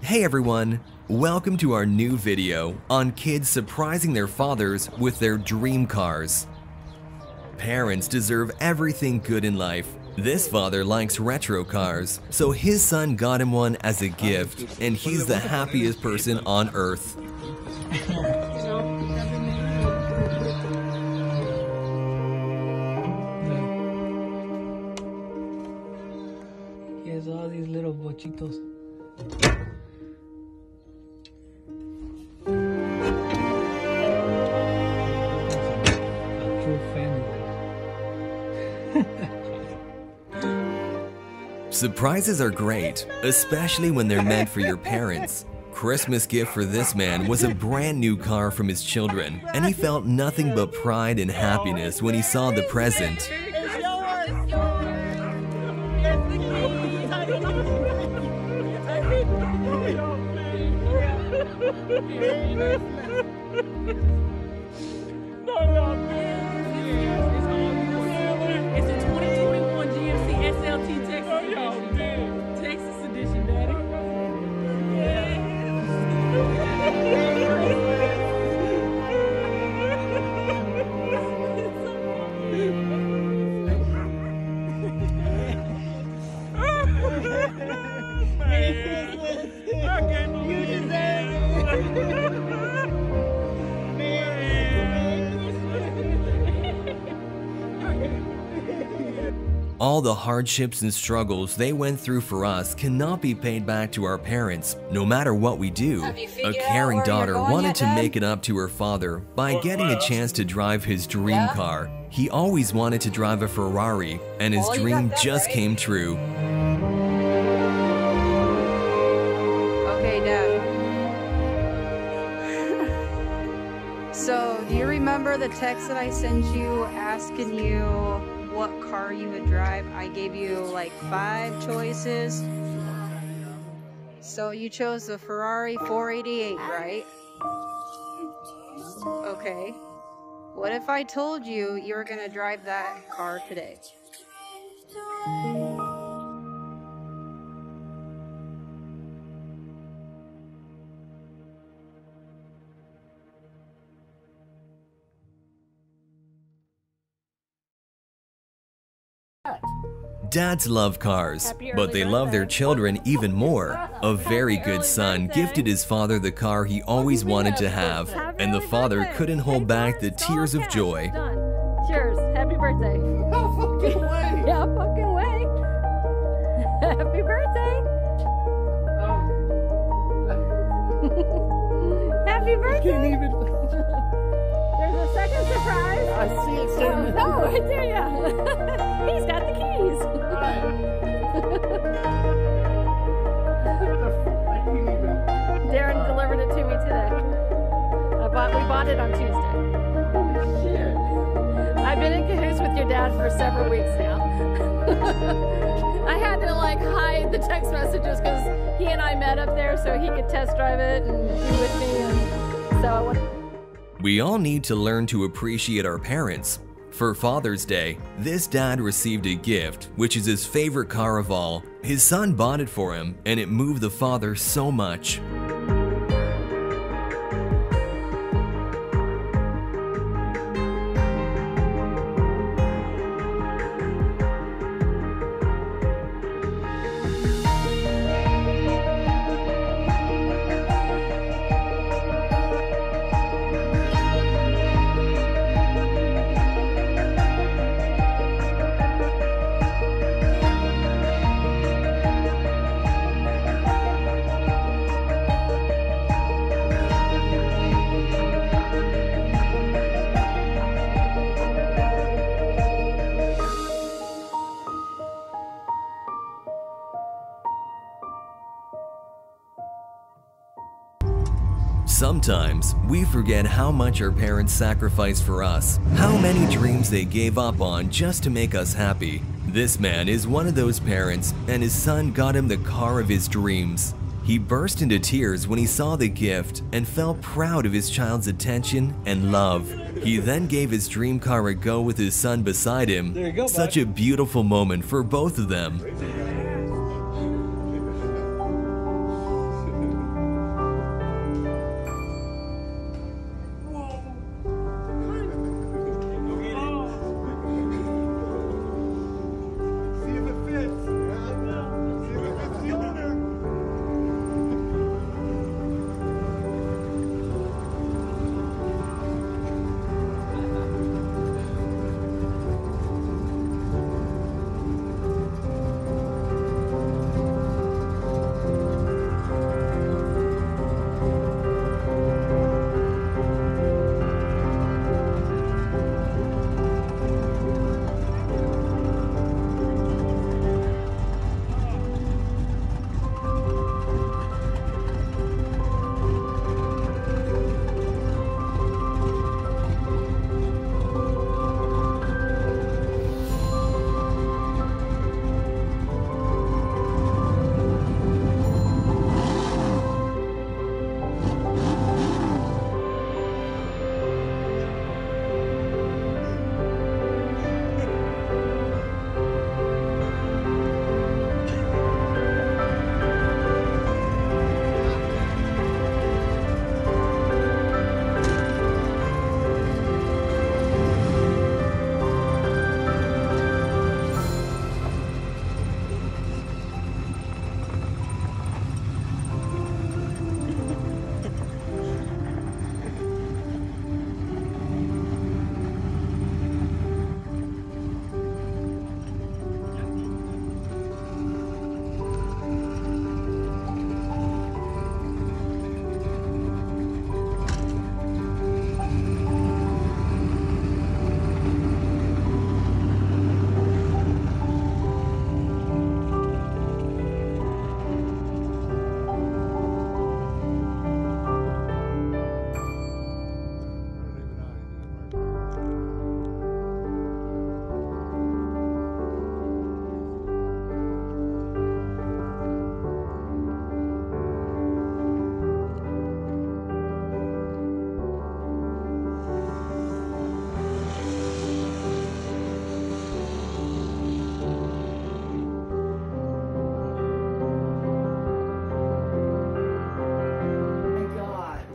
Hey everyone! Welcome to our new video on kids surprising their fathers with their dream cars. Parents deserve everything good in life. This father likes retro cars, so his son got him one as a gift, and he's the happiest person on earth. He has all these little bochitos. Surprises are great, especially when they're meant for your parents. Christmas gift for this man was a brand new car from his children, and he felt nothing but pride and happiness when he saw the present. It's All the hardships and struggles they went through for us cannot be paid back to our parents, no matter what we do. A caring daughter wanted to make it up to her father by getting a chance to drive his dream Yeah? car. He always wanted to drive a Ferrari, and his oh, Well, dream that just right. came true. Okay, Dad. so, do you remember the text that I sent you asking you what car you would drive? I gave you like five choices. So, you chose the Ferrari 488, right? Okay. What if I told you you were gonna drive that car today? Dads love cars, but they love their children even more. A very good son gifted his father the car he always wanted to have, and the father couldn't hold back the tears of joy. Cheers. Happy birthday. No fucking way! Yeah, fucking way. Happy birthday. Oh. Happy Can't birthday. even. There's a second surprise. I see it Oh, no, right there, yeah. On Tuesday. I've been in cahoots with your dad for several weeks now. I had to like hide the text messages because he and I met up there so he could test drive it and be with me. And so I went. We all need to learn to appreciate our parents. For Father's Day, this dad received a gift, which is his favorite car of all. His son bought it for him, and it moved the father so much. Sometimes we forget how much our parents sacrificed for us, how many dreams they gave up on just to make us happy. This man is one of those parents, and his son got him the car of his dreams. He burst into tears when he saw the gift and felt proud of his child's attention and love. He then gave his dream car a go with his son beside him. There you go, Such a beautiful moment for both of them.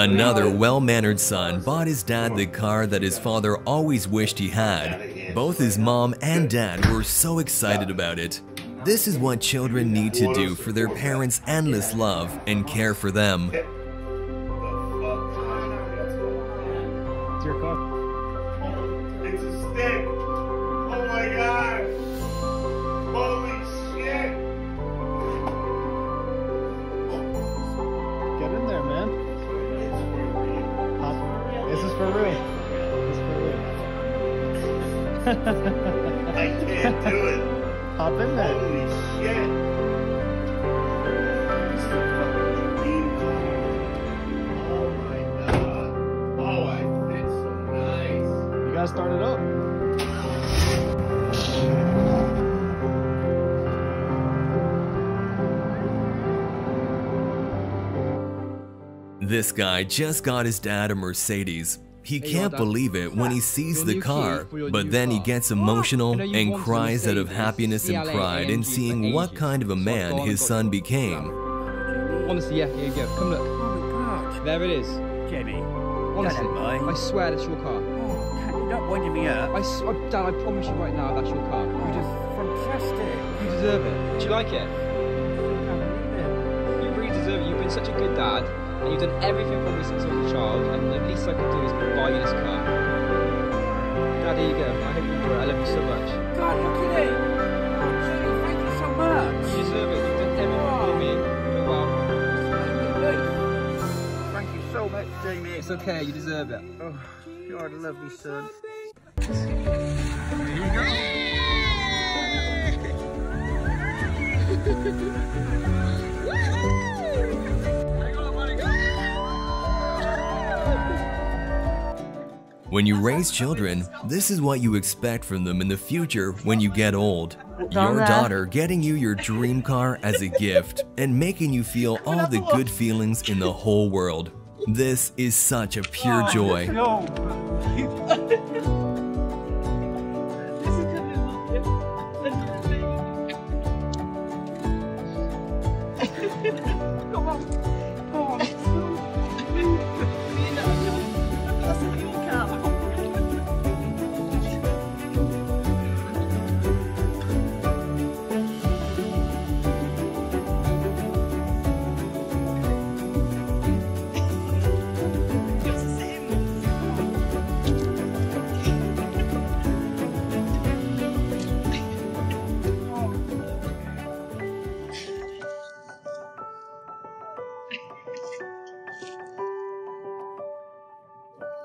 Another well mannered son bought his dad the car that his father always wished he had. Both his mom and dad were so excited about it. This is what children need to do for their parents' endless love and care for them. I can't do it. Hop in there. Holy shit. Oh my god. Oh, I fit so nice. You gotta start it up. This guy just got his dad a Mercedes. He can't believe it when he sees the car, key for your but then he gets emotional I know you and cries out of happiness and pride in seeing what kind of a man his son became. Honestly, yeah, here you go. Come look. Oh my god. There it is. Jenny. Honestly, boy. I swear that's your car. Oh, Cat, you're not winding me up. I, s- I- Dad, I promise you right now, that's your car. Oh, you just, Fantastic. you deserve it. Do you like it? You really deserve it. You've been such a good dad, and you've done everything for me since I was a child, and the least I can do is buy you this car. Dad, here you go. I hope you enjoy it. I love you so much. God, look at it. Oh, thank you so much. You deserve it. You've done everything for me. Oh. You're welcome. Thank you so much, Jamie. It's okay. You deserve it. Oh, you're a lovely son. When you raise children, this is what you expect from them in the future when you get old. Your daughter getting you your dream car as a gift and making you feel all the good feelings in the whole world. This is such a pure joy.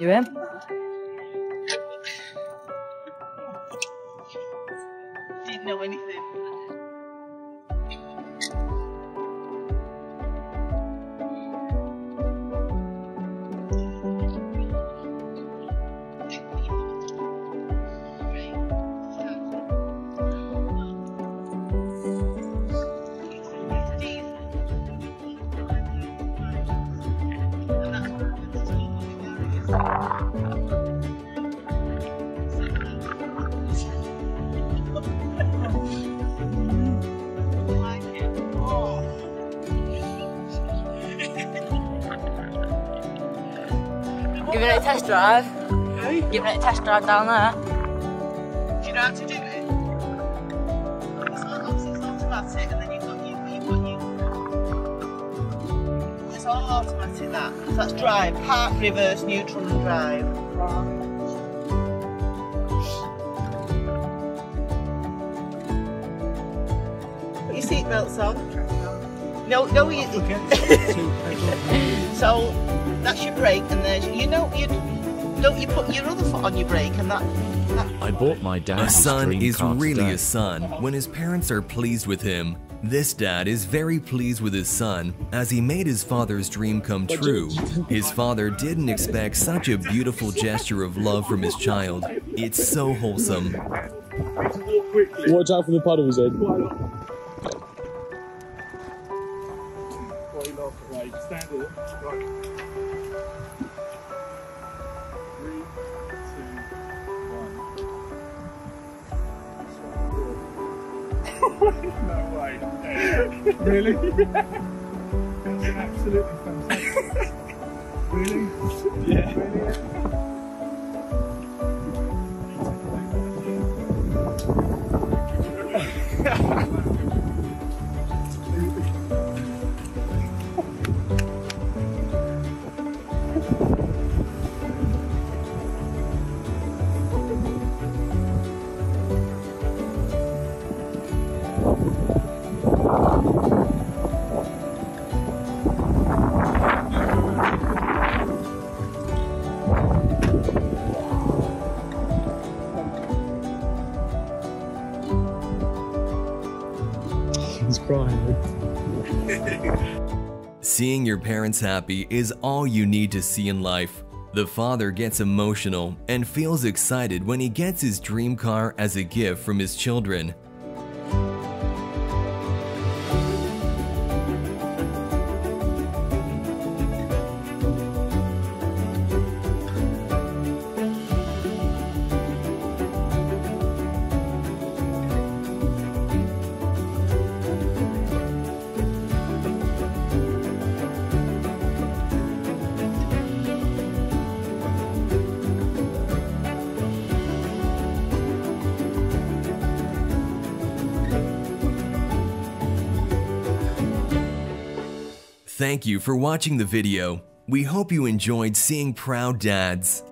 You in? Didn't know anything. A test drive. Hey, Giving it a test drive down there. do you know how to do it? It's all automatic. That so that's drive, park, reverse, neutral, and drive. Put your seatbelts on. No, no, you. so that's your brake, and there's you know you don't you put your other foot on your brake, and that. that I bought my dad A his son is really today. a son when his parents are pleased with him. This dad is very pleased with his son as he made his father's dream come true. His father didn't expect such a beautiful gesture of love from his child. It's so wholesome. Watch out for the puddles, Ed. Stand. Right. Three, two, one. no way. really? That's absolutely fantastic. Really? Yeah. He's Seeing your parents happy is all you need to see in life. The father gets emotional and feels excited when he gets his dream car as a gift from his children. Thank you for watching the video. We hope you enjoyed seeing proud dads.